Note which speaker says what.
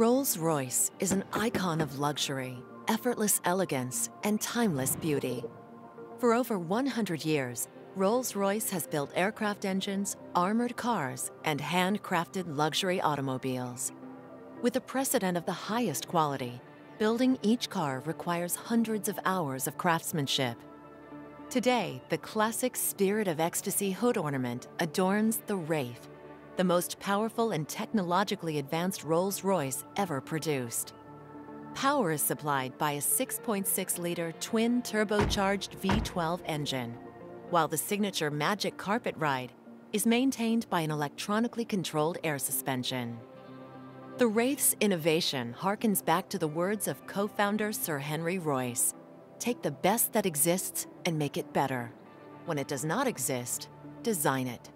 Speaker 1: Rolls-Royce is an icon of luxury, effortless elegance, and timeless beauty. For over 100 years, Rolls-Royce has built aircraft engines, armored cars, and handcrafted luxury automobiles. With a precedent of the highest quality, building each car requires hundreds of hours of craftsmanship. Today, the classic Spirit of Ecstasy hood ornament adorns the Wraith, the most powerful and technologically advanced Rolls-Royce ever produced. Power is supplied by a 6.6-liter twin turbocharged V12 engine, while the signature Magic Carpet Ride is maintained by an electronically controlled air suspension. The Wraith's innovation harkens back to the words of co-founder Sir Henry Royce, take the best that exists and make it better. When it does not exist, design it.